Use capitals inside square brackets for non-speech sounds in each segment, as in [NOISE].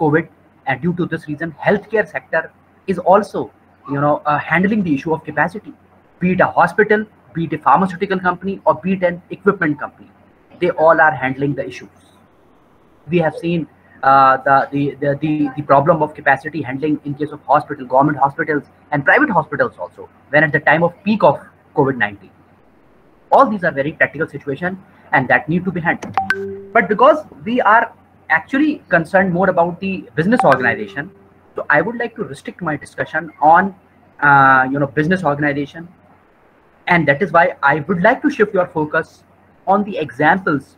COVID, and due to this reason, healthcare sector is also, you know, uh, handling the issue of capacity. Be it a hospital, be it a pharmaceutical company, or be it an equipment company, they all are handling the issues. We have seen uh, the, the, the, the, the problem of capacity handling in case of hospital, government hospitals, and private hospitals also, when at the time of peak of COVID-19. All these are very practical situation and that need to be handled. But because we are actually concerned more about the business organization, so I would like to restrict my discussion on uh, you know business organization, and that is why I would like to shift your focus on the examples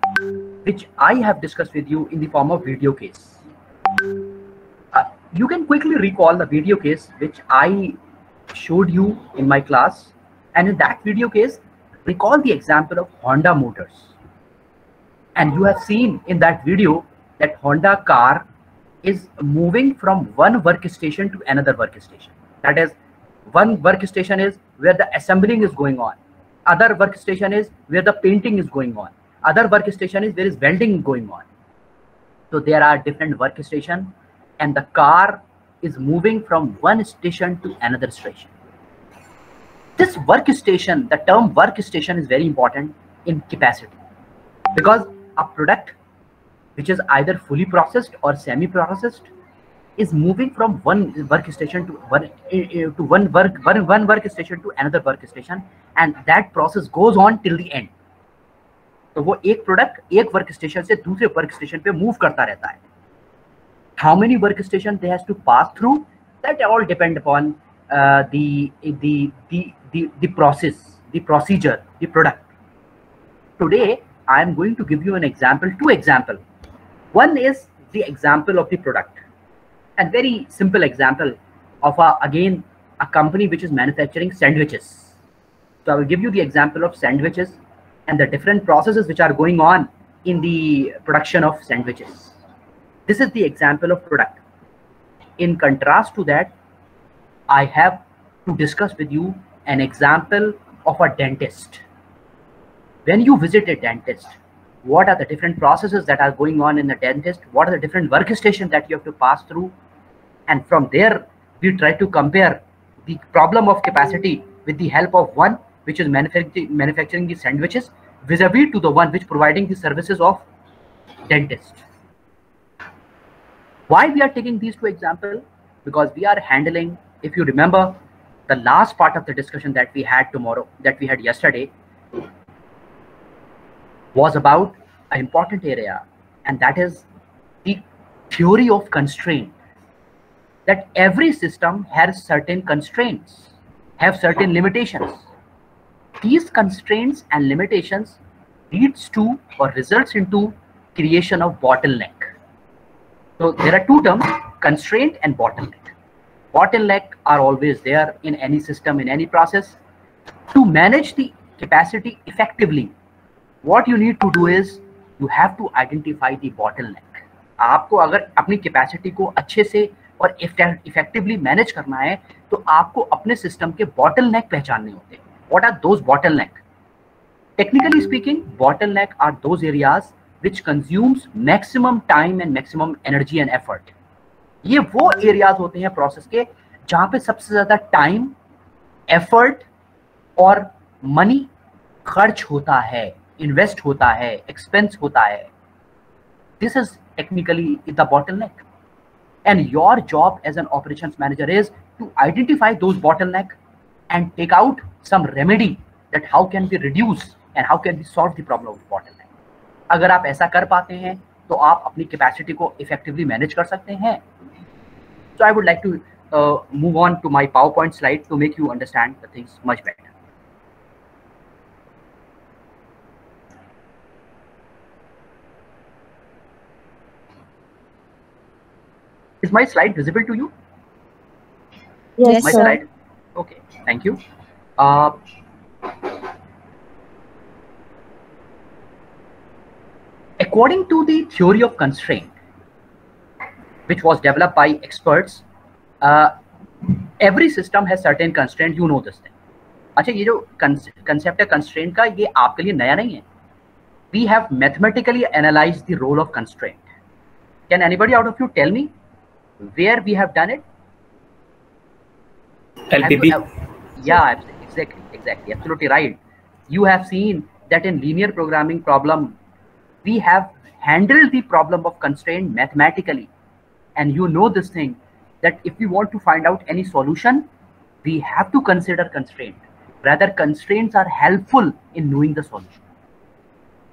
which I have discussed with you in the form of video case. Uh, you can quickly recall the video case which I showed you in my class, and in that video case, recall the example of Honda Motors. And you have seen in that video that Honda car is moving from one workstation to another workstation. That is, one workstation is where the assembling is going on. Other workstation is where the painting is going on. Other workstation is there is welding going on. So there are different workstation and the car is moving from one station to another station. This workstation, the term workstation is very important in capacity because a product which is either fully processed or semi-processed is moving from one workstation to one to one work one, one workstation to another workstation and that process goes on till the end तो वो एक product एक work station से दूसरे work station पे move करता रहता है how many workstation they has to pass through that all depend upon uh, the, the the the the process the procedure the product today I am going to give you an example, two example. one is the example of the product and very simple example of a, again, a company which is manufacturing sandwiches. So I will give you the example of sandwiches and the different processes which are going on in the production of sandwiches. This is the example of product. In contrast to that, I have to discuss with you an example of a dentist when you visit a dentist, what are the different processes that are going on in the dentist? What are the different workstations that you have to pass through? And from there, we try to compare the problem of capacity with the help of one which is manufacturing manufacturing the sandwiches vis-a-vis -vis to the one which providing the services of dentist. Why we are taking these two examples? Because we are handling, if you remember, the last part of the discussion that we had tomorrow, that we had yesterday, was about an important area, and that is the theory of constraint. That every system has certain constraints, have certain limitations. These constraints and limitations leads to or results into creation of bottleneck. So there are two terms, constraint and bottleneck. Bottleneck are always there in any system, in any process. To manage the capacity effectively, what you need to do is you have to identify the bottleneck आपको अगर अपनी capacity को अच्छे से और effectively manage करना है तो आपको अपने सिस्टम के बॉटल नेक पहचानने होते हैं। What are those bottle neck technically speaking bottle neck are those areas which consumes maximum time and maximum energy and effort ये वो एरियाज़ होते हैं प्रोसेस के, जहाँ पे सबसे ज़्यादा टाइम एफर्ट और मनी खर्च होता है। इन्वेस्ट होता है एक्सपेंस होता है। This is technically the bottle neck and your job as an operation manager is to identify those bottle neck and take out some remedy that how can be reduce and how can be solve the problem of bottle neck अगर आप ऐसा कर पाते हैं तो आप अपनी capacity को इफेक्टिवली मैनेज कर सकते हैं। So I would like to move on to my PowerPoint slide to make you understand the things much better. Is my slide visible to you? Yes, my sir. slide. Okay, thank you. Uh, according to the theory of constraint, which was developed by experts, uh, every system has certain constraint. You know this thing. अच्छा ये जो concept है constraint का ये आपके लिए नया नहीं है we have mathematically analyse the role of constraint can anybody out of you tell me where we have done it LPP. Have yeah, exactly, exactly, absolutely right. You have seen that in linear programming problem, we have handled the problem of constraint mathematically. And you know this thing that if we want to find out any solution, we have to consider constraint. Rather, constraints are helpful in knowing the solution.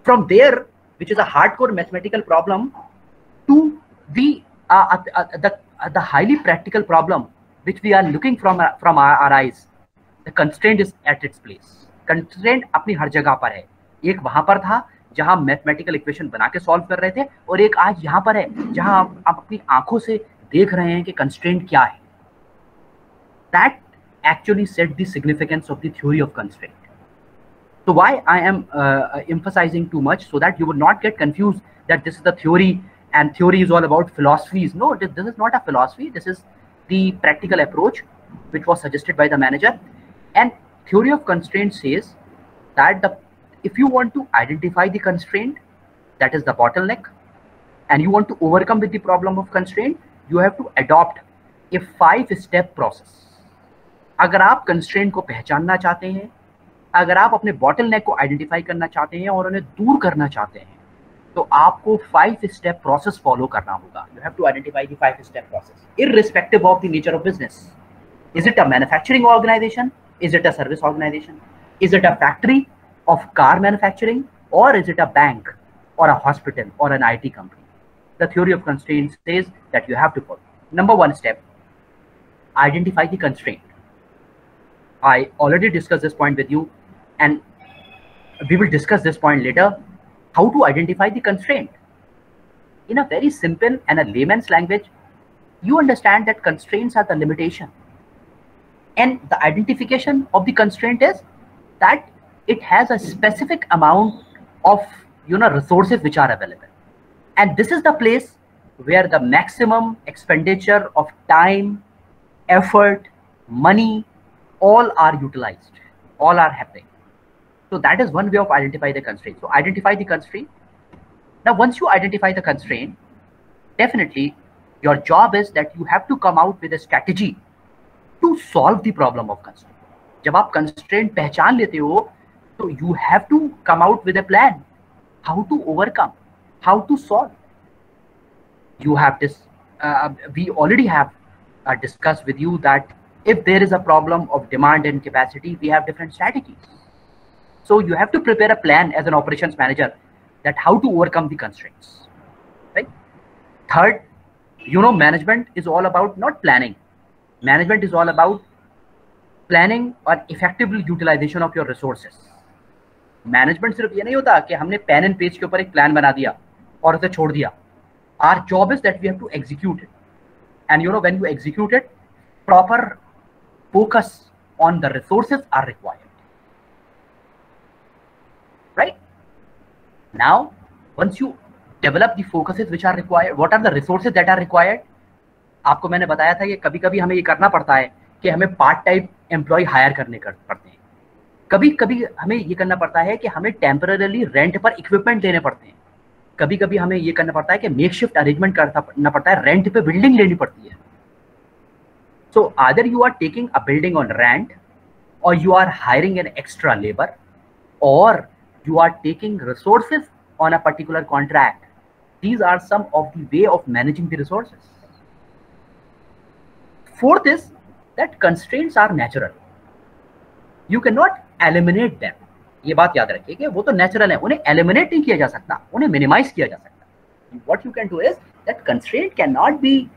From there, which is a hardcore mathematical problem, to the uh, uh, uh, the uh, the highly practical problem which we are looking from uh, from our, our eyes the constraint is at its place constraint अपनी हर जगह पर है एक वहाँ पर था जहाँ mathematical equation बना के सॉल्व कर रहे थे और एक आज यहाँ पर है जहाँ आप, आप अपनी आँखों से देख रहे हैं कि कंस्ट्रेंट क्या है that actually set the significance of the theory of constraint so why i am uh, emphasizing too much so that you will not get confused that this is the theory and theory is all about philosophies no this, this is not a philosophy this is the practical approach which was suggested by the manager and theory of constraint says that the if you want to identify the constraint that is the bottleneck and you want to overcome with the problem of constraint you have to adopt a five step process अगर आप constraint को पहचानना चाहते हैं अगर आप अपने bottle को आइडेंटिफाई करना चाहते हैं और उन्हें दूर करना चाहते हैं तो आपको फाइव स्टेप प्रोसेस फॉलो करना होगा। You have to identify five step process irrespective of the nature of business is it a manufacturing organisation is it a service organisation is it a factory of car manufacturing और is it a bank और a hospital और an I company the theory of constraint is that you have to follow number one step identify the constraint I already discuss this point with you and we will discuss this point later How to identify the constraint? In a very simple and a layman's language, you understand that constraints are the limitation. And the identification of the constraint is that it has a specific amount of you know resources which are available. And this is the place where the maximum expenditure of time, effort, money, all are utilized all are happening so that is one way of identify the constraint so identify the constraint now once you identify the constraint definitely your job is that you have to come out with a strategy to solve the problem of constraint जब आप constraint पहचान लेते हो तो you have to come out with a plan how to overcome how to solve you have this uh, we already have uh, discussed with you that if there is a problem of demand and capacity, we have different strategies. So you have to prepare a plan as an operations manager that how to overcome the constraints. Right? Third, you know, management is all about not planning. Management is all about planning or effective utilization of your resources. Management सिर्फ ये नहीं होता कि हमने pen and page के ऊपर एक plan बना दिया और उसे छोड़ दिया are job is that we have to execute it and you know when you execute it proper focus on the resources are required. Now, once you develop the focuses which are required, what are the resources that are required? आपको मैंने बताया था कि कभी कभी हमें ये करना पड़ता है कि हमें पार्ट टाइप एम्प्लॉय हायर करने कर पड़ते हैं कभी कभी हमें ये करना पड़ता है कि हमें टेम्परली रेंट पर इक्विपमेंट लेने पड़ते हैं कभी कभी हमें ये करना पड़ता है कि मेक शिफ्ट अरेंजमेंट करना पड़ता है रेंट पे बिल्डिंग लेनी पड़ती है So either you are taking a building on rent or you are hiring an extra labor or you are taking resources on a particular contract. These are some of the way of managing the resources. Fourth is that constraints are natural. You cannot eliminate them. ये बात याद रखिए कि वो तो natural है उन्हें eliminate नहीं किया जा सकता उन्हें मिनिमाइज किया जा सकता what you can do is that constraint cannot be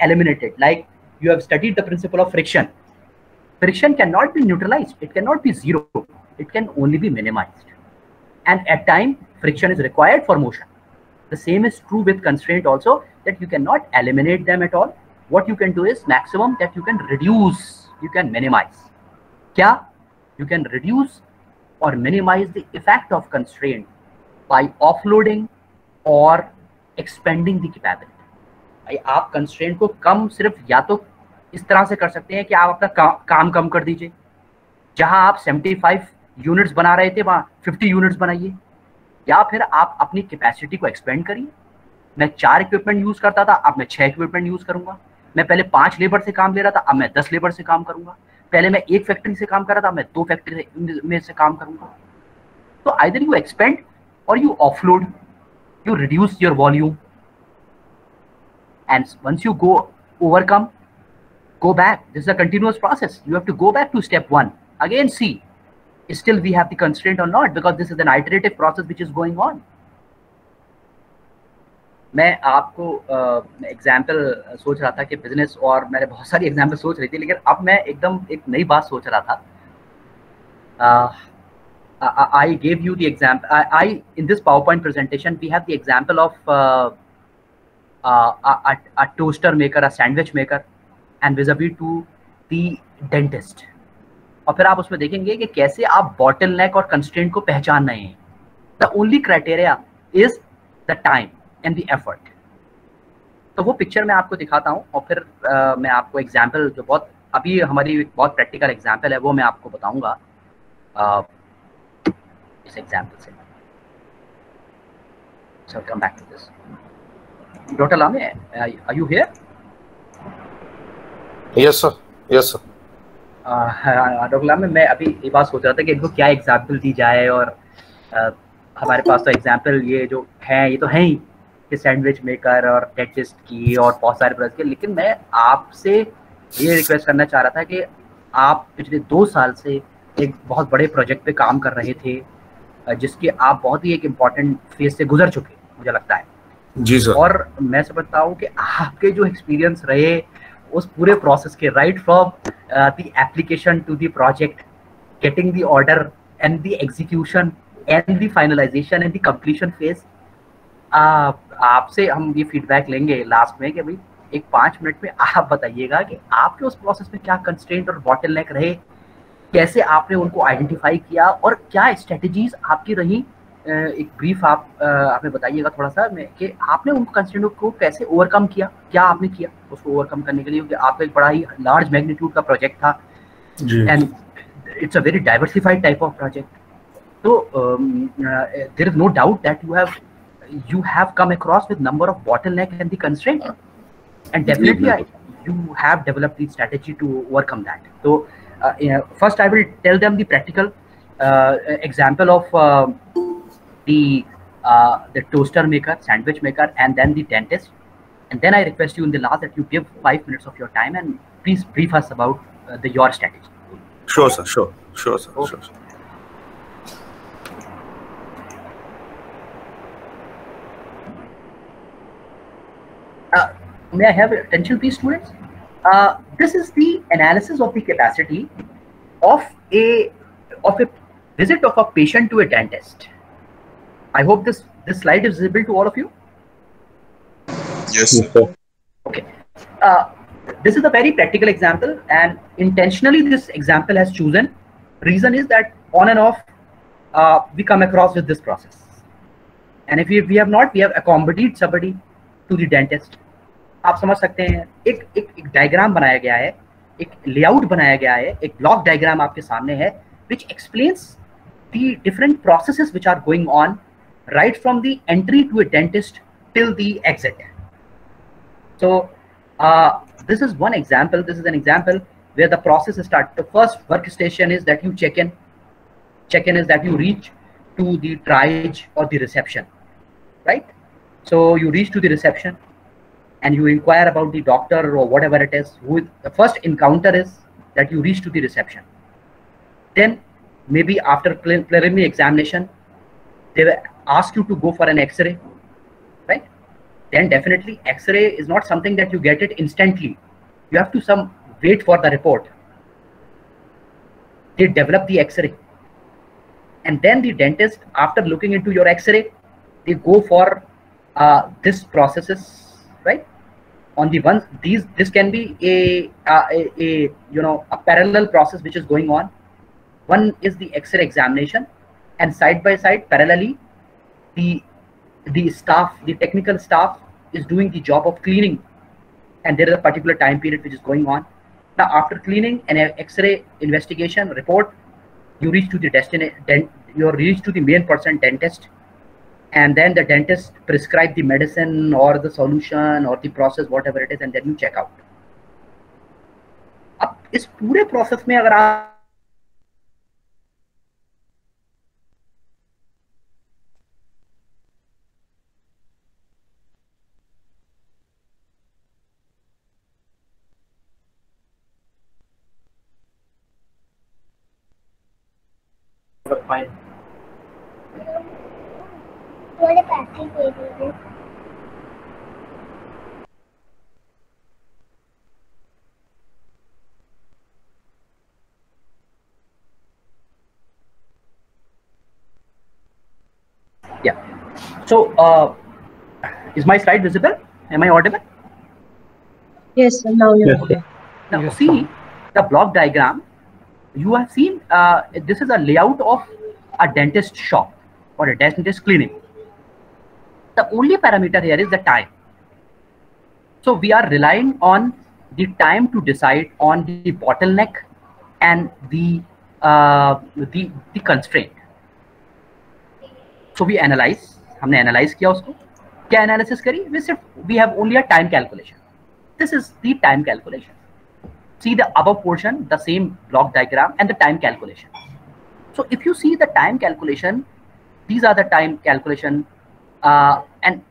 eliminated like you have studied the principle of friction. Friction cannot be neutralized. It cannot be zero. It can only be minimized. And at time, friction is required for motion. The same is true with constraint also that you cannot eliminate them at all. What you can do is maximum that you can reduce, you can minimize. Kya? You can reduce or minimize the effect of constraint by offloading or expanding the capability. आप constraint को कम सिर्फ या तो इस तरह से कर सकते हैं कि आप अपना का, काम कम कर दीजिए जहां आप 75 यूनिट्स बना रहे थे, वहाँ 50 यूनिट्स बनाइए। या फिर आप अपनी कैपेसिटी को एक्सपेंड करिए। मैं चार इक्विपमेंट यूज़ करता था, अब मैं छह इक्विपमेंट यूज़ करूँगा। मैं पहले पाँच लेबर से काम ले रहा था, अब मैं दस लेबर से काम करूँगा। पहले मैं एक फैक्ट्री से काम कर रहा था मैं दो फैक्ट्री में से काम करूँगा। तो आइदर यू एक्सपेंड और you offload you reduce your volume and once you go overcome, go back. This is a continuous process. You have to go back to step one. Again still we have the constraint or not because this is an iterative process which is going on मैं आपको example uh, सोच रहा था कि business और मैंने बहुत सारी एग्जाम्पल सोच रही थी लेकिन अब मैं एकदम एक नई बात सोच रहा था uh, I, I gave you the example. I, I, in this PowerPoint presentation, we have the example of uh, uh, a, a, toaster maker, a sandwich maker, and vis-a-vis to the dentist. और फिर आप उसमें देखेंगे कि कैसे आप bottle नेक और constant को पहचान रहे हैं the only criteria is the time and the effort तो वो पिक्चर मैं आपको दिखाता हूँ और फिर uh, मैं आपको एग्ज़ाम्पल जो बहुत अभी हमारी बहुत प्रैक्टिकल एग्ज़ाम्पल है वो मैं आपको बताऊँगा this example set. So come back to this. Dr. Lame, are you here? Yes, sir. Yes, sir. Doctor लामे मैं अभी ये बात सोच रहा था कि इनको क्या एग्ज़ाम्पल दी जाए और आ, हमारे पास तो एग्ज़ाम्पल ये जो है ये तो है ही कि सैंडविच मेकर और डेंटिस्ट की और बहुत सारे ब्रश के। लेकिन मैं आपसे ये रिक्वेस्ट करना चाह रहा था कि आप पिछले दो साल से एक बहुत बड़े प्रोजेक्ट पे काम कर रहे थे जिसके आप बहुत ही एक इंपॉर्टेंट फ़ेज़ से गुजर चुके मुझे लगता है। जी सर और मैं समझता हूँ कि आपके जो एक्सपीरियंस रहे उस पूरे प्रोसेस के right from the application to the project getting the order and the execution and the finalisation and the completion phase आपसे हम ये फीडबैक लेंगे लास्ट में कि भाई, एक पाँच मिनट में आप बताइएगा कि आपके उस प्रोसेस में क्या कंस्टेंट और बॉटल रहे, कैसे आपने उनको आइडेंटिफाई किया और क्या स्ट्रेटजीज आपकी रही एक ब्रीफ आप आप बताइएगा थोड़ा सा मैं कि आपने उन कंस्टेंट को कैसे ओवरकम किया? क्या आपने किया उसको ओवरकम करने के लिए? क्योंकि आपका एक बड़ा ही लार्ज मैग्नीट्यूड का प्रोजेक्ट था। एंड इट्स तो, um, a very diversified type of project तो there is no doubt that you have you have come across with number of bottle neck and the constraint and definitely you have developed the strategy to overcome that तो first I will tell them the practical example of the the toaster maker, sandwich maker, and then the dentist. And then I request you in the last that you give five minutes of your time and please brief us about the your strategy. Sure, sir. Sure, sure, sir. Okay. Sure, sir. Uh, may I have attention, please, students? Uh, this is the analysis of the capacity of a of a visit of a patient to a dentist. I hope this this slide is visible to all of you. Yes. Sir. Okay. Uh, this is a very practical example, and intentionally this example has chosen. Reason is that on and off uh, we come across with this process, and if we, we have not, we have accompanied somebody to the dentist आप समझ सकते हैं एक एक, एक diagram बनाया गया है एक लेआउट बनाया गया है एक ब्लॉक डायग्राम आपके सामने है which explains the different processes which are going on right from the entry to a dentist till the exit. So uh, this is one example. This is an example where the process is started. The first workstation is that you check in. Check in is that you reach to the triage or the reception, right? So you reach to the reception and you inquire about the doctor or whatever it is who the first encounter is that you reach to the reception then maybe after preliminary examination they ask you to go for an x-ray right? Then definitely x-ray is not something that you get it instantly. You have to some wait for the report. They develop the x-ray. And then the dentist after looking into your x-ray they go for uh, this processes right? On the one these this can be a, a, a you know a parallel process which is going on. One is the x-ray examination and side by side parallelly the the staff the technical staff is doing the job of cleaning and there is a particular time period which is going on now after cleaning an x-ray investigation report you reach to the destination you reach to the main person dentist and then the dentist prescribe the medicine or the solution or the process whatever it is and then you check out इस पूरे process में अगर आप So, uh, is my slide visible? Am I audible? Yes. Now you're Yes, okay. Now, Yes, see the block diagram. You have seen uh, this is a layout of a dentist shop or a dentist clinic. The only parameter here is the time. So we are relying on the time to decide on the bottleneck and the uh, the the constraint. So we analyze. हमने analyse किया उसको। क्या analysis करी? We सिर्फ़ we have only a time calculation this is the time calculation see the अब portion the same block diagram and the time calculation so if you see the time calculation these are the time calculation and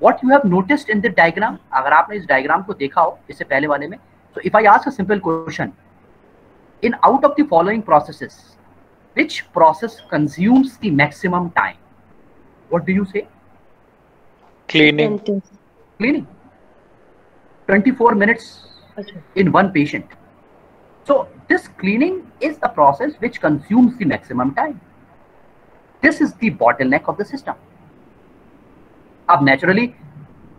what you have notice in the diagram अगर आपने इस diagram को देखा हो, इससे पहले वाले में so if I ask a simple question in out of the following processes which process consumes the maximum time What do you say? Cleaning. Cleaning. 24 minutes Okay. in one patient. So this cleaning is the process which consumes the maximum time. This is the bottleneck of the system. अब naturally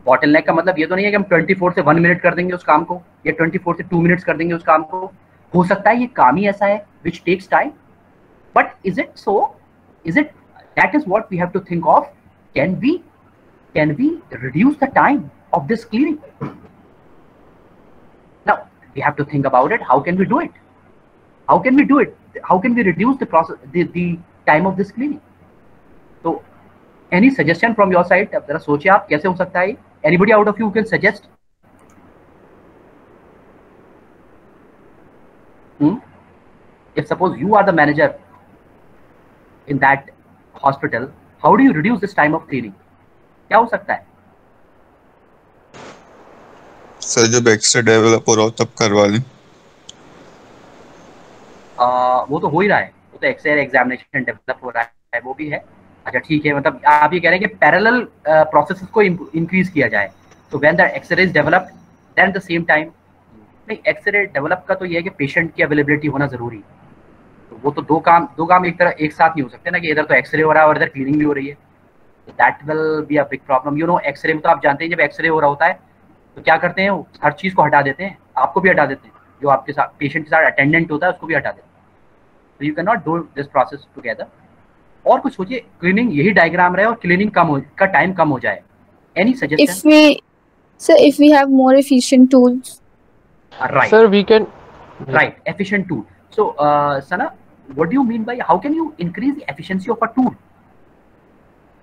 bottleneck का मतलब ये तो नहीं है कि हम 24 से 1 मिनट कर देंगे उस काम को या 24 से 2 मिनट्स कर देंगे उस काम को हो सकता है ये काम ही ऐसा है which takes time but is it so is it that is what we have to think of can we can we reduce the time of this cleaning now we have to think about it how can we do it how can we do it how can we reduce the process the, the time of this cleaning so any suggestion from your side अब जरा सोचिए आप कैसे हो सकता है anybody out of you can suggest hmm? if suppose you are the manager in that hospital how do you reduce this time of cleaning? क्या हो सकता है? सर जब एक्स्ट्रा डेवलप हो रहा हो तब करवा लें। वो तो हो ही रहा है। वो तो एक्सेल एग्जामिनेशन डेवलप हो रहा है वो भी है। अच्छा ठीक है मतलब आप ये कह रहे हैं कि पैरेलल प्रोसेसेस को इंक्रीज किया जाए। तो when the X-ray is developed then the same time नहीं एक्सरे डेवलप का तो ये है कि पेशेंट की अवेलेबिलिटी होना ज़रूरी है। वो तो दो काम दो काम एक तरह एक साथ नहीं हो सकते ना कि इधर तो एक्सरे हो रहा है और इधर क्लीनिंग भी हो रही है। That will be a big problem you know X-ray में तो आप जानते हैं जब एक्सरे हो रहा होता है तो क्या करते हैं वो हर चीज़ को हटा देते हैं आपको भी हटा देते हैं। जो आपके साथ पेशेंट के साथ अटेंडेंट होता है उसको भी हटा देते हैं। तो you can not do this process together और कुछ सोचिए क्लीनिंग यही डायग्राम रहे और क्लीनिंग कम हो का टाइम कम हो जाए। Any suggestion so if we have more efficient tools. Right we can. right. Efficient tool. So uh, sana what do you mean by how can you increase the efficiency of a tool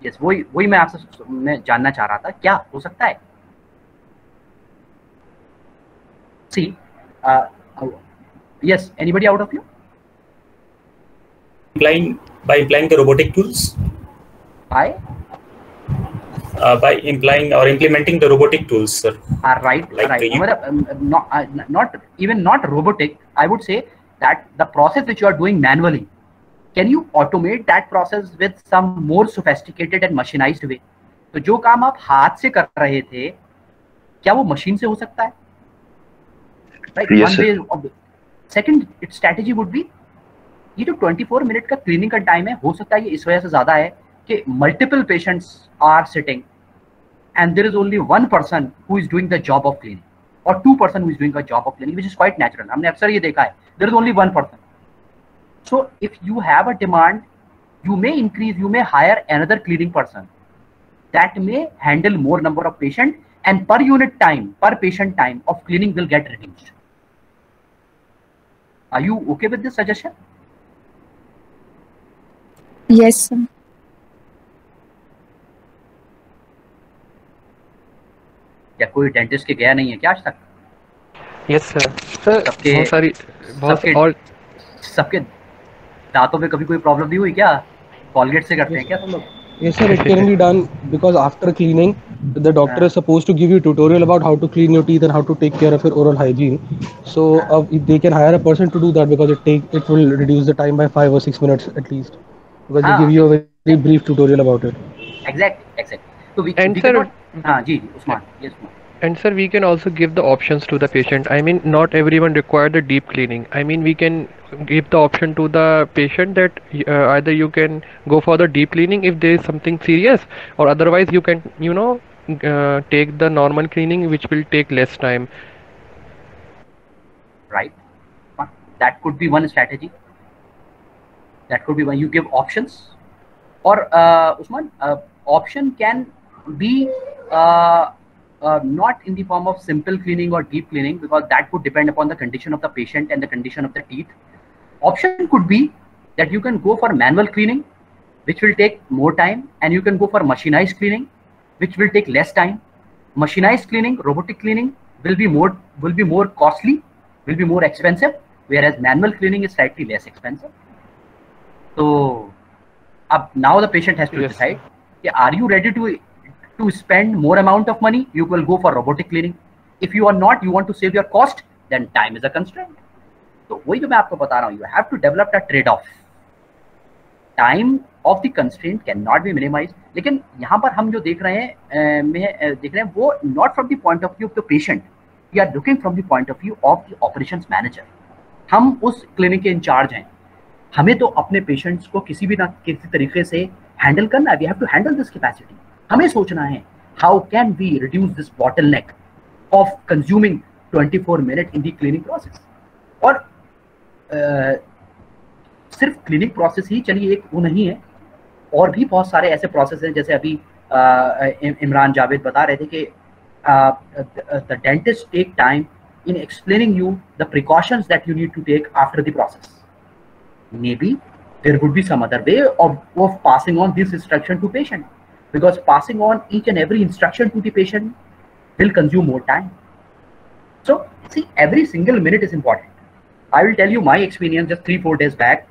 yes वही वही मैं आपसे मैं जानना चाह रहा था क्या हो सकता है see uh, uh, yes anybody out of you Implying by implying the robotic tools, hi uh, by implying or implementing the robotic tools, sir. are right Like right the- मतलब, um, not uh, not even not robotic i would say that the process which you are doing manually can you automate that process with some more sophisticated and mechanised way तो जो काम आप हाथ से कर रहे थे क्या वो मशीन से हो सकता है? सेकंड स्ट्रेटेजी वुड बी ये जो 24 मिनट का क्लिनिंग का टाइम है हो सकता है ये इस वजह से ज़्यादा है कि multiple patients are sitting and there is only one person who is doing the job of cleaning और two person who is doing job of cleaning which is quite natural हमने अक्सर ये देखा है there is only one person so if you have a demand you may increase you may hire another cleaning person that may handle more number of patient and per unit time per patient time of cleaning will get reduced are you okay with this suggestion yes sir. या कोई dentist के गया नहीं है क्या आज तक yes sir sir सबके- बहुत सारी बहुत सबके- और सबके दांतों में कभी कोई प्रॉब्लम नहीं हुई क्या कॉलगेट से करते हैं क्या तुम लोग Yes, sir, it can be done because after cleaning, the doctor is supposed to give you tutorial about how to clean your teeth and how to take care of your oral hygiene. So uh, they can hire a person to do that because it take it will reduce the time by five or six minutes at least because ah, they Ah. give you a very brief tutorial about it. Exact exact तो we And we sir- cannot हाँ जी जी Usman yes Usman And sir, we can also give the options to the patient. I mean, not everyone require the deep cleaning. I mean, we can give the option to the patient that uh, either you can go for the deep cleaning if there is something serious, or otherwise you can, you know, uh, take the normal cleaning, which will take less time. right? That could be one strategy. That could be one. You give options, or uh, Usman, uh, option can be uh, uh, not in the form of simple cleaning or deep cleaning because that would depend upon the condition of the patient and the condition of the teeth. Option could be that you can go for manual cleaning, which will take more time, and you can go for machinized cleaning, which will take less time. Machinized cleaning, robotic cleaning will be more will be more costly will be more expensive, whereas manual cleaning is slightly less expensive. So, up now the patient has to Yes. decide: yeah, Are you ready to to spend more amount of money? You will go for robotic cleaning. If you are not, you want to save your cost, then time is a constraint. तो वही जो मैं आपको बता रहा हूँ you have to develop a trade off time of the constraint can not be minimise लेकिन यहाँ पर हम जो देख रहे हैं में देख रहे हैं वो not from the point of view of the patient we are looking from the point of view of the operations manager हम उस क्लिनिक के इंचार्ज हैं हमें तो अपने पेशेंट्स को किसी भी ना किसी तरीके से हैंडल करना है we have to handle this capacity हमें सोचना है how can we reduce this bottle neck of consuming 24 minute in the clinic process और अ, सिर्फ़ क्लिनिक प्रोसेस ही चलिए एक वो नहीं है और भी बहुत सारे ऐसे प्रोसेस हैं जैसे अभी इमरान जावेद बता रहे थे कि the dentist take time in explaining you the precautions that you need to take after the process. Maybe there would be some other way of, of passing on this instruction to patient because passing on each and every instruction to the patient will consume more time. So see every single minute is important. I will tell you my experience just three four days back.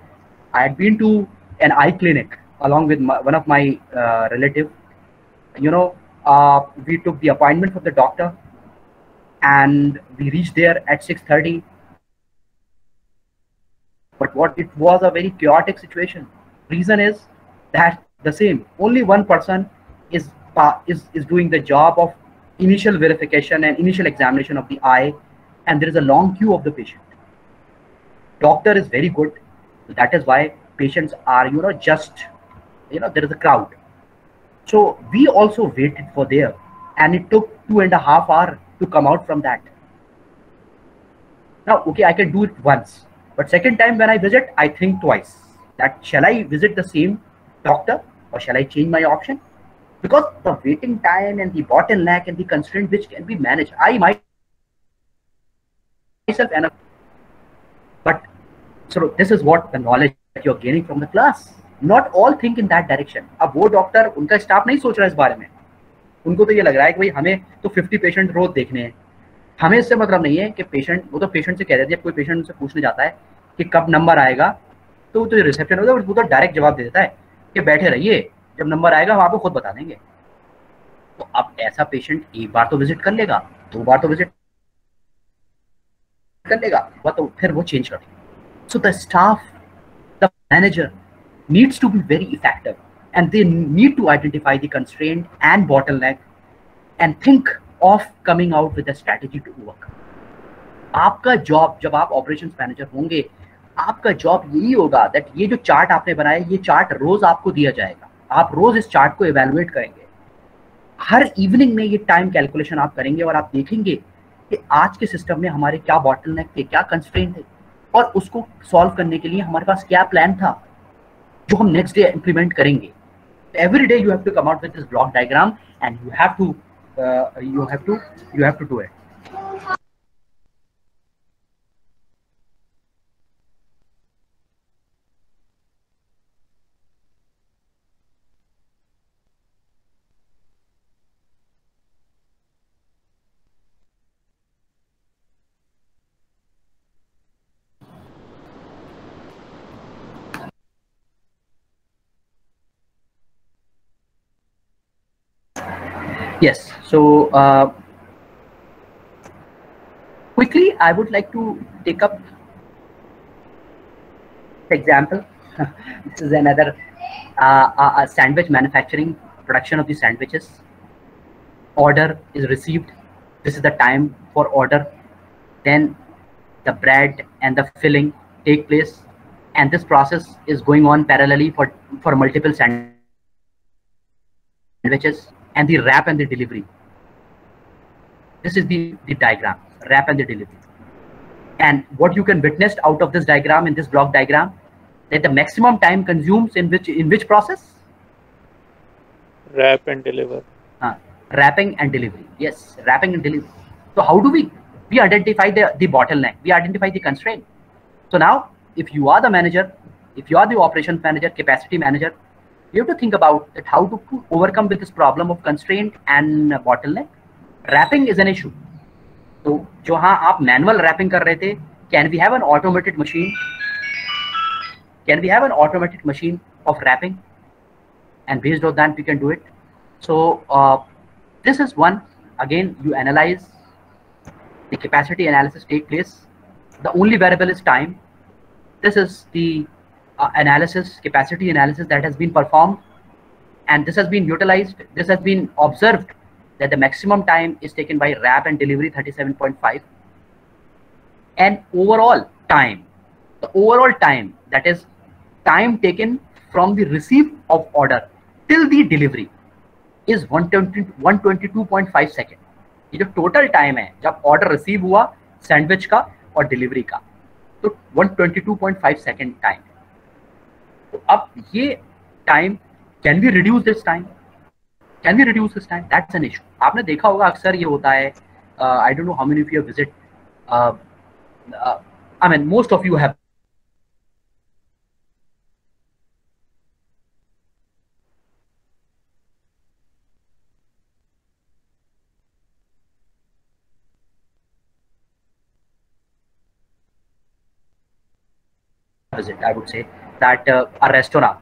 I had been to an eye clinic along with my, one of my uh, relative. You know uh, we took the appointment for the doctor and we reached there at 6:30 but what it was a very chaotic situation. Reason is that the same. Only one person is is is doing the job of initial verification and initial examination of the eye and there is a long queue of the patient. Doctor is very good. That is why patients are you know just you know there is a crowd. So we also waited for there and it took two and a half hour to come out from that. Now okay i can do it once but second time when I visit, I think twice. That shall I visit the same doctor or shall I change my option? Because the waiting time and the bottleneck and the constraint which can be managed, I might myself and but so this is what the knowledge that you're gaining from the class. Not all think in that direction. अब वो doctor उनका staff नहीं सोच रहा है इस बारे में उनको तो ये लग रहा है कि भाई हमें तो 50 पेशेंट रोज देखने हैं हमें इससे मतलब नहीं है कि पेशेंट वो तो पेशेंट से कह देते हैं कोई पेशेंट उनसे पूछने जाता है कि कब नंबर आएगा तो जो रिसेप्शन होता है वो तो डायरेक्ट जवाब दे देता है कि बैठे रहिए जब नंबर आएगा हम आपको खुद बता देंगे तो अब ऐसा पेशेंट एक बार तो विज़िट कर लेगा दो बार तो विज़िट कर लेगा वह तो फिर वो चेंज कर देगा so the staff the manager needs to be very effective and they need to identify the constraint and bottleneck and think of coming out with a strategy to work आपका job जब आप operations manager होंगे आपका job यही होगा that ये जो chart आपने बनाया ये चार्ट रोज आपको दिया जाएगा। आप रोज इस चार्ट को एवेलुएट करेंगे। हर इवनिंग में ये टाइम कैलकुलेशन आप करेंगे और आप देखेंगे कि आज के सिस्टम में हमारे क्या बॉटल नेक थे क्या कंस्ट्रेंट थे और उसको सॉल्व करने के लिए हमारे पास क्या प्लान था जो हम नेक्स्ट डे इंप्लीमेंट करेंगे। Every day you have to come out with this block diagram and you have to uh, you have to you have to do Yes. So uh, quickly, I would like to take up example. [LAUGHS] this is another uh, sandwich manufacturing production of the sandwiches. Order is received. This is the time for order. Then the bread and the filling take place, and this process is going on parallelly for for multiple sandwiches and the wrap and the delivery. This is the, the diagram, wrap and the delivery. And what you can witness out of this diagram, in this block diagram, that the maximum time consumes in which in which process? Wrap and deliver. Uh, wrapping and delivery. Yes, wrapping and delivery. So how do we we identify the, the bottleneck? We identify the constraint. So now, if you are the manager, if you are the operations manager, capacity manager, you have to think about that how to overcome with this problem of constraint and bottleneck. Wrapping is an issue. तो जो हाँ आप manual wrapping कर रहे थे can we have an automated machine can we have an automated machine of wrapping and based on that we can do it so uh, this is one again you analyze the capacity analysis take place the only variable is time this is the uh, analysis, capacity analysis that has been performed. And this has been utilized. This has been observed that the maximum time is taken by wrap and delivery 37.5. And overall time, the overall time, that is time taken from the receipt of order till the delivery is 122.5 seconds. ये जो total time है जब order receive हुआ sandwich का और delivery का तो 122.5 second time तो अब ये time can we reduce this time can we reduce this time that's an issue आपने देखा होगा अक्सर ये होता है I don't know how many of you visit I mean most of you have visit i would say. That uh, a restaurant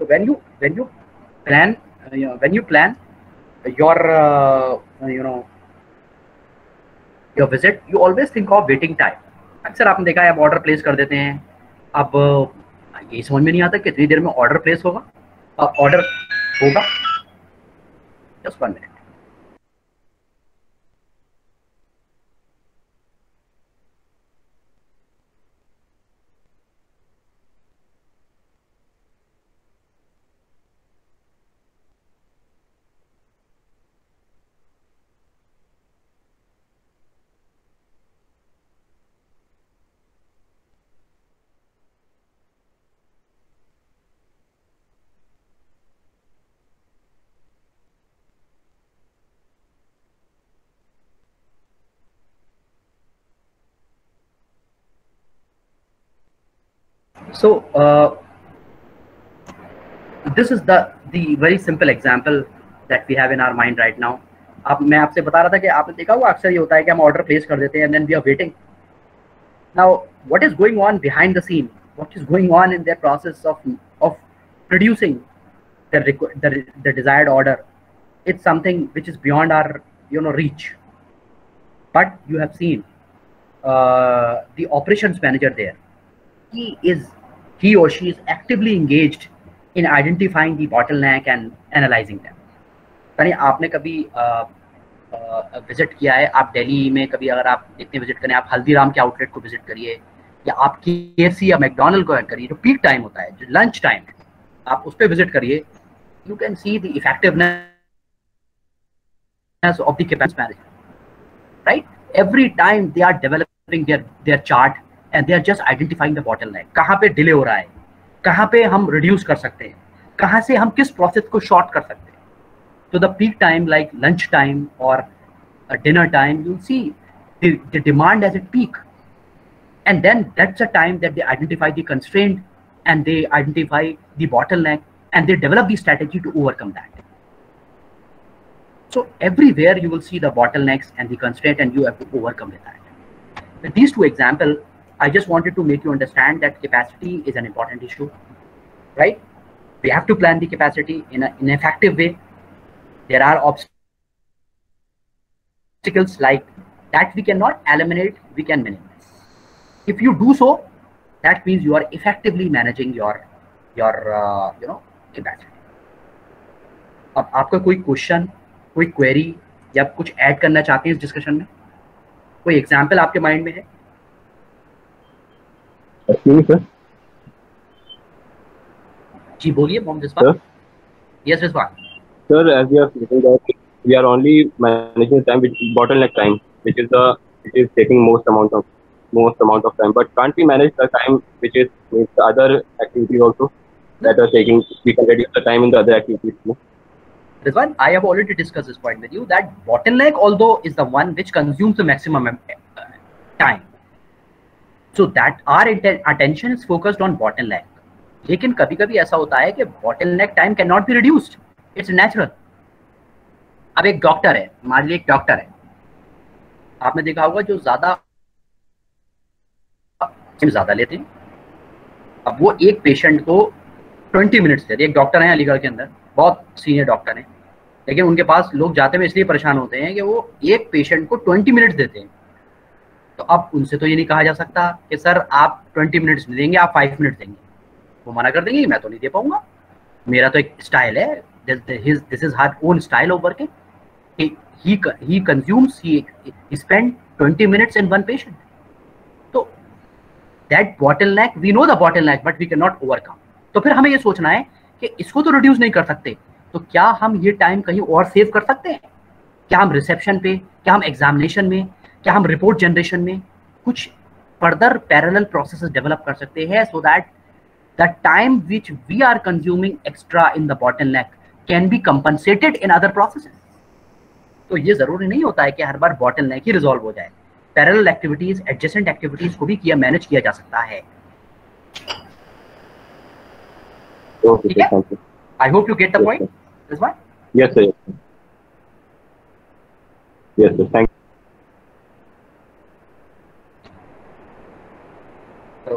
so when you when you plan uh, you know, when you plan your uh, you know your visit you always think of waiting time अक्सर आपने देखा है आप order place कर देते हैं अब ये समझ में नहीं आता कितनी देर में ऑर्डर प्लेस होगा ऑर्डर होगा just one minute so uh, this is the the very simple example that we have in our mind right now अब मैं आपसे बता रहा था कि आपने देखा हुआ अक्सर ये होता है कि हम ऑर्डर प्लेस कर देते हैं and then we are waiting now what is going on behind the scene what is going on in there process of of producing the, the the desired order it's something which is beyond our you know reach but you have seen uh, the operations manager there he is he or she is actively engaged in identifying the bottleneck and analyzing them. यानी आपने कभी visit किया है? आप दिल्ली में कभी अगर आप इतने विज़िट करें, आप हल्दीराम के आउटलेट को विज़िट करिए, या आप के या मैकडोनल्ड को करिए, जो पीक टाइम होता है, जो लंच टाइम है, आप उस पर विज़िट करिए। You can see the effectiveness of the capacity management right every time they are developing their their chart and they are just identifying the bottleneck कहाँ पे डिले हो रहा है कहाँ पे हम रिड्यूस कर सकते हैं कहाँ से हम किस प्रोसेस को शॉर्ट कर सकते हैं तो the peak time like lunch time और dinner time you see the demand as it peak and then that's a time that they identify the constraint and they identify the bottleneck and they develop the strategy to overcome that so everywhere you will see the bottlenecks and the constraint and you have to overcome with that with these two examples I just wanted to make you understand that capacity is an important issue, right? we have to plan the capacity in, a, in an effective way there are obstacles like that we cannot eliminate we can minimize if you do so that means you are effectively managing your your uh, you know capacity अब आपका कोई question कोई query या आप कुछ add करना चाहते हैं इस डिस्कशन में कोई एग्जांपल आपके माइंड में है सर जी बोलिए yes Sir, as we are saying that we are only managing time with bottleneck time, which is the which is taking most amount of most amount of time. But can't we manage the time which is with the other activities also that are taking? We can reduce the time in the other activities. No? Rizwan, I have already discussed this point with you that bottleneck, although is the one which consumes the maximum uh, time. So that our atten- attention is focused on bottleneck. लेकिन कभी कभी ऐसा होता है कि bottleneck time cannot be reduced. It's natural. अब एक doctor है, मान लीजिए एक डॉक्टर है आपने देखा होगा जो ज़्यादा ज़्यादा लेते हैं अब वो एक पेशेंट को 20 मिनट्स देते एक डॉक्टर है अलीगढ़ के अंदर बहुत सीनियर डॉक्टर हैं लेकिन उनके पास लोग जाते हुए इसलिए परेशान होते हैं कि वो एक पेशेंट को 20 मिनट्स देते हैं तो अब उनसे तो ये नहीं कहा जा सकता कि सर आप 20 मिनट्स देंगे आप 5 मिनट देंगे। वो मना कर देंगे मैं तो नहीं दे पाऊँगा। मेरा तो एक स्टाइल है this is her own style of working. he he consumes he, he spend 20 minutes in one patient तो that bottleneck we know the bottleneck but we cannot overcome तो फिर हमें ये सोचना है कि इसको तो रिड्यूस नहीं कर सकते। तो क्या हम ये टाइम कहीं और सेव कर सकते हैं? क्या हम रिसेप्शन पे क्या हम एग्जामिनेशन में क्या हम रिपोर्ट जनरेशन में कुछ फर्दर पैरेलल प्रोसेस डेवलप कर सकते हैं so that the time which we are consuming extra in the bottle neck can be compensated in other process तो ये ज़रूरी नहीं होता है कि हर बार बॉटल नेक ही रिजॉल्व हो जाए। पैरेलल एक्टिविटीज़ एडजेसेंट एक्टिविटीज़ को भी किया मैनेज किया जा सकता है। ठीक है? I hope you get the point this one Yes, sir. Yes, sir. Yes, sir. Thank So,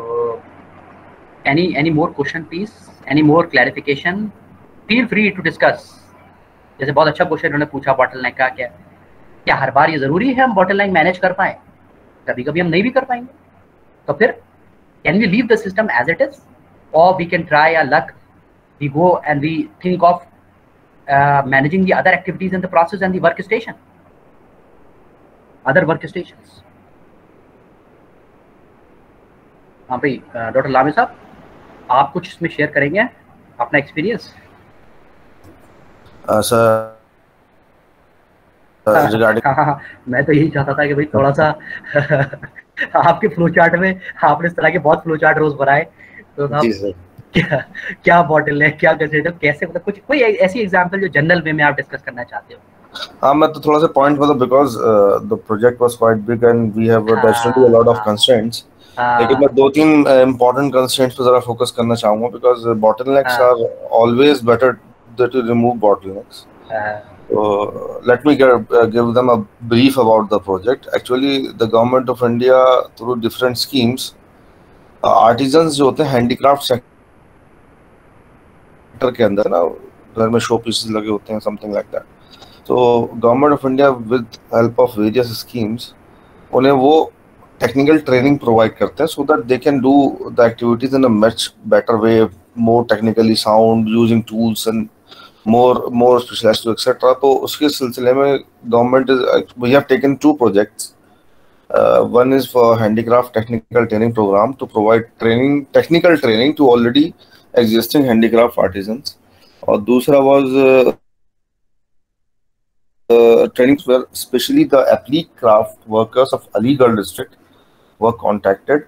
any any more question, please? Any more clarification? Feel free to discuss. जैसे बहुत अच्छा क्वेश्चन उन्होंने पूछा बॉटल नेक का क्या क्या हर बार ये ज़रूरी है हम बॉटल नेक मैनेज कर पाए कभी कभी हम नहीं भी कर पाएँगे तो फिर can we leave the system as it is और we can try a luck we go and we think of managing the other activities in the process and the workstation other workstations हाँ भाई doctor लामे साहब आप कुछ इसमें share करेंगे? अपना experience Uh, sir, uh, हाँ हाँ मैं तो यही चाहता था कि भाई थोड़ा सा [LAUGHS] आपके फ्लो चार्ट में आपने इस तरह के बहुत फ्लो चार्ट रोज बनाए। तो जी क्या क्या बॉटल है क्या कैसे कैसे मतलब कुछ कोई ऐसी एग्जांपल जो जनरल वे में आप डिस्कस करना चाहते हो? हाँ मैं तो थोड़ा सा पॉइंट मतलब because the project was quite big and we have definitely a lot of constraints लेकिन मैं दो तीन इंपॉर्टेंट कंस्ट्रेंट्स पे जरा फोकस करना चाहूँगा because bottlenecks are always better bottlenecks. So let me get, uh, give them a brief about the project. Actually, the government of India, through different schemes, uh, artisans जो होते हैं handicraft sector के अंदर ना घर में शो पीसेस लगे होते हैं समथिंग लाइक दैट तो government of India with help of various schemes उन्हें वो टेक्निकल ट्रेनिंग प्रोवाइड करते हैं so that they can do the activities in a much better way more technically sound using tools and more more specialized to etc तो उसके सिलसिले में government is we have taken two projects one is for handicraft technical training programme to provide training technical training to already existing handicraft artisans और दूसरा was trainings where specially the applique craft workers of Aligarh district were contacted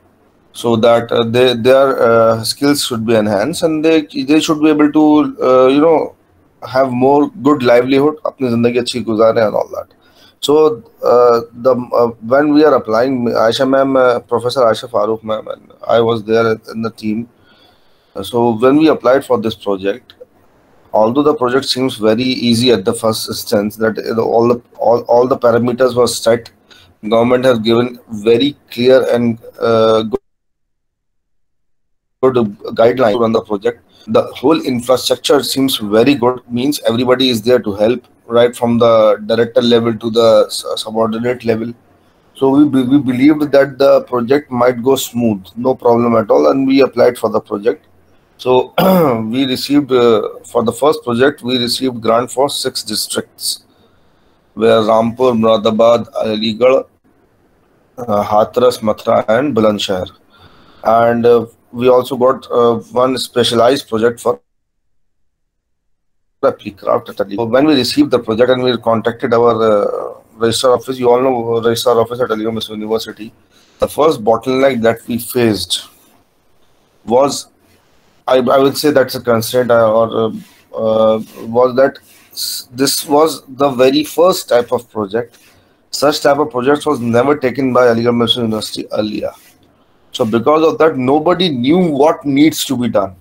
so that uh, they, their uh, skills should be enhanced and they they should be able to uh, you know have more good livelihood and all that. So uh, the uh, when we are applying aisha ma'am uh, professor aisha farooq ma'am and i was there in the team. So when we applied for this project although the project seems very easy at the first instance that all the all, all the parameters were set government has given very clear and uh, good good guideline to the project. The whole infrastructure seems very good. Means everybody is there to help, right from the director level to the subordinate level. So we we believed that the project might go smooth, no problem at all, and we applied for the project. So [CLEARS THROAT] we received uh, for the first project we received grant for six districts, where Rampur, Muradabad, Aligarh, uh, Hathras, Mathura, and Bulandshahr. And uh, we also got uh, one specialized project for at Aligarh. When we received the project and we contacted our uh, registrar office, you all know registrar office at Aligarh University. The first bottleneck that we faced was, I, I would say that's a constraint uh, or uh, uh, was that this was the very first type of project. Such type of projects was never taken by Aligarh Muslim University earlier. So because of that, nobody knew what needs to be done.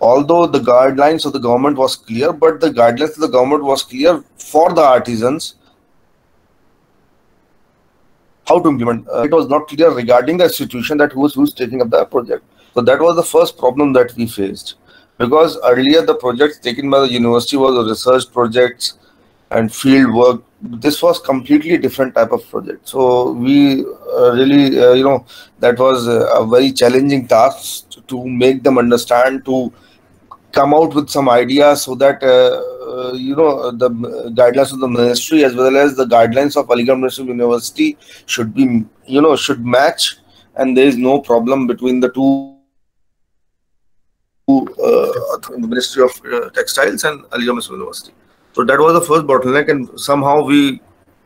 Although the guidelines of the government was clear, but the guidelines of the government was clear for the artisans how to implement. Uh, it was not clear regarding the institution that who's who's taking up the project. So that was the first problem that we faced, because earlier the projects taken by the university was research projects and field work. This was completely different type of project. So we uh, really, uh, you know, that was a very challenging task to make them understand to come out with some ideas so that uh, you know the guidelines of the ministry as well as the guidelines of Aligarh Muslim University should be you know should match and there is no problem between the two uh, the Ministry of uh, Textiles and Aligarh Muslim University. So that was the first bottleneck and somehow we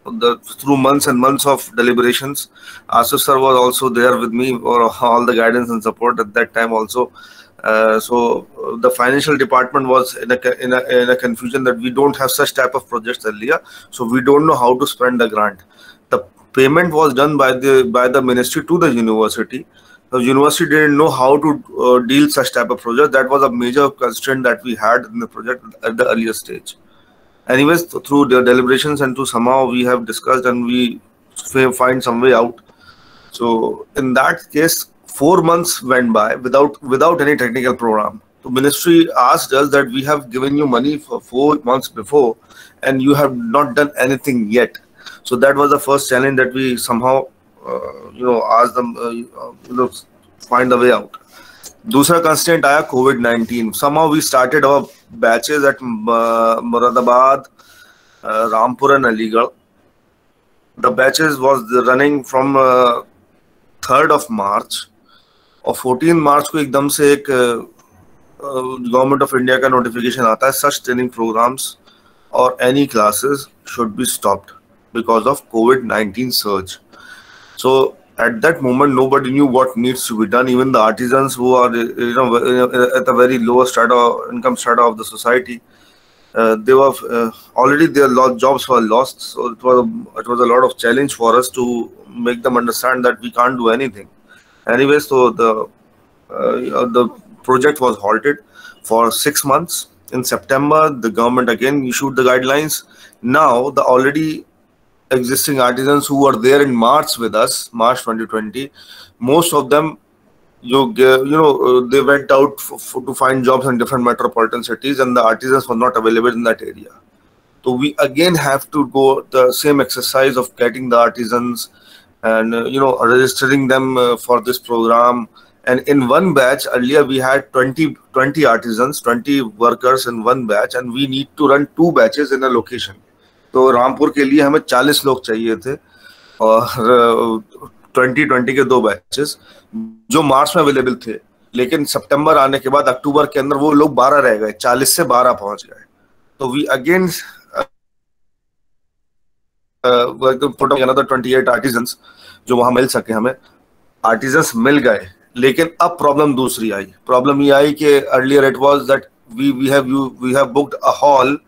the through months and months of deliberations Asif sir was also there with me for all the guidance and support at that time also uh, so uh, the financial department was in a, in a, in a confusion that we don't have such type of projects earlier so we don't know how to spend the grant the payment was done by the by the ministry to the university the university didn't know how to uh, deal such type of project that was a major constraint that we had in the project at the earlier stage anyways through the deliberations and to somehow we have discussed and we find some way out so in that case four months went by without without any technical program. The ministry asked us that we have given you money for four months before, and you have not done anything yet. So that was the first challenge that we somehow, you know, asked them, uh, you know, find a way. दूसरा constant आया COVID 19 somehow we started our batches at uh, Muradabad, uh, Rampur and Aligarh. The batches was from uh, 3rd of March और 14 मार्च को एकदम से एक government of India का notification आता है सच ट्रेनिंग प्रोग्राम्स और any classes should be stopped because of COVID-19 surge. So at that moment, nobody knew what needs to be done. Even the artisans who are, you know, at the very lowest strata, income strata of the society, uh, they were uh, already their jobs were lost. So it was a, it was a lot of challenge for us to make them understand that we can't do anything. Anyway, so the uh, the project was halted for six months. In September, the government again issued the guidelines. Now, the already existing artisans who were there in March with us, March 2020, most of them, you, you know, uh, they went out to find jobs in different metropolitan cities and the artisans were not available in that area. So we again have to go the same exercise of getting the artisans and uh, you know registering them uh, for this program and in one batch earlier we had 20 20 artisans 20 workers in one batch and we need to run two batches in a location तो रामपुर के लिए हमें 40 लोग चाहिए थे और 2020 के दो बैचेस जो मार्च में अवेलेबल थे, लेकिन सितंबर आने के बाद अक्टूबर के अंदर वो लोग 12 रह गए 40 से 12 पहुँच गए। तो we again put another 28 artisans जो वहाँ मिल सके हमें। आर्टिजन्स मिल गए, लेकिन अब प्रॉब्लम दूसरी आई। प्रॉब्लम ये आई कि earlier it was that we we have you we have booked a hall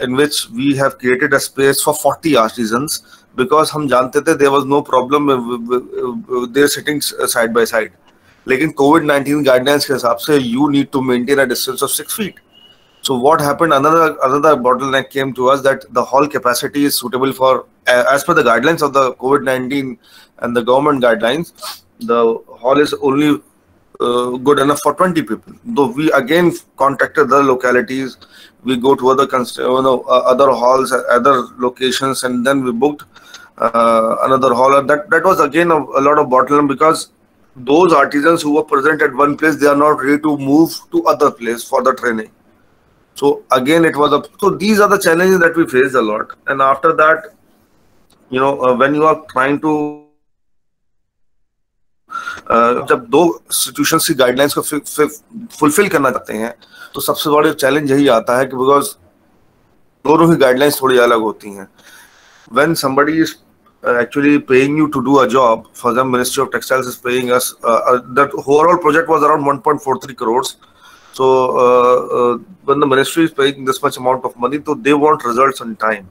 in which we have created a space for 40 artisans because हम जानते थे there was no problem they're sitting side by side लेकिन Covid 19 guidelines के हिसाब से you need to maintain a distance of six feet so what happened another another bottleneck came to us that the hall capacity is suitable for as per the guidelines of the covid 19 and the government guidelines the hall is only uh, good enough for 20 people. Though we again contacted the localities, we go to other const- you know, uh, other halls, uh, other locations, and then we booked uh, another hall. That that was again a, a lot of bottleneck because those artisans who were present at one place, they are not ready to move to other place for the training. So again, it was a so these are the challenges that we faced a lot. And after that, you know, uh, when you are trying to uh, जब दो institution की guidelines को fulfil करना चाहते हैं तो सबसे बड़ा चैलेंज यही आता है कि बिकॉज़ दोनों ही गाइडलाइंस थोड़ी अलग होती हैं। When somebody is actually paying you to do a job for exam ministry of textiles is paying us that overall project was around 1.43 crore so when the ministry is paying this much amount of money तो they want results in time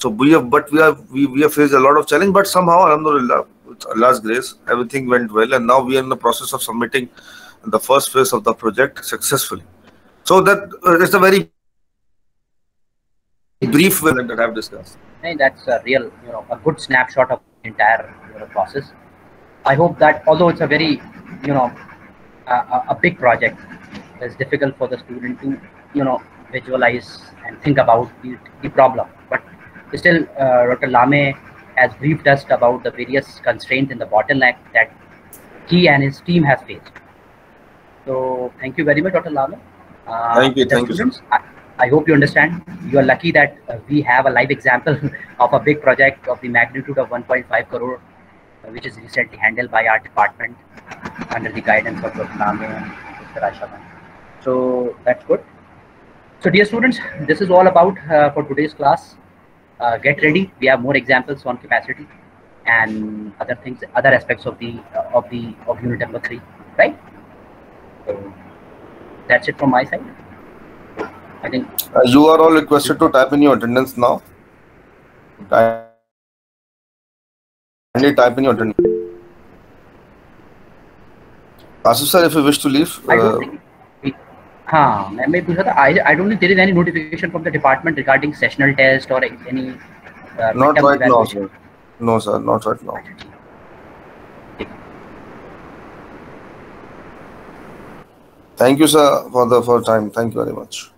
so we have but we have we have faced a lot of challenge but somehow अल्हम्दुलिल्लाह with allah's grace everything went well and now we are in the process of submitting the first phase of the project successfully so that uh, it's a very brief that i've discussed think that's a real, you know, a good snapshot of the entire you know, process. I hope that although it's a very, you know, a, a big project, it's difficult for the student to, you know, visualize and think about the, the problem. But still, uh, Dr. Lame has briefed us about the various constraints and the bottleneck that he and his team has faced. So thank you very much, Dr. Lame. Uh, Thank you, thank you, students, I, I hope you understand. You are lucky that uh, we have a live example [LAUGHS] of a big project of the magnitude of 1.5 crore, uh, which is recently handled by our department under the guidance of Dr. Name and Mr. Ashaman. So that's good. So dear students, this is all about uh, for today's class. Uh, get ready. We have more examples on capacity and other things, other aspects of the uh, of the of unit number three, right? So that's it from my side. I think Uh, you are all requested to type in your attendance now. Kindly type in your attendance. Asif sir, if you wish to leave, I don't uh, think we, हाँ मैं मैं पूछ रहा था I I don't think there is any notification from the department regarding sessional test or any uh, not midterm right now, evaluation. sir. No, sir, not right now. Thank you, sir, for the for time. Thank you very much.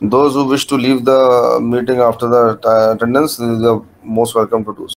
Those who wish to leave the meeting after the uh, attendance, they are most welcome to do so.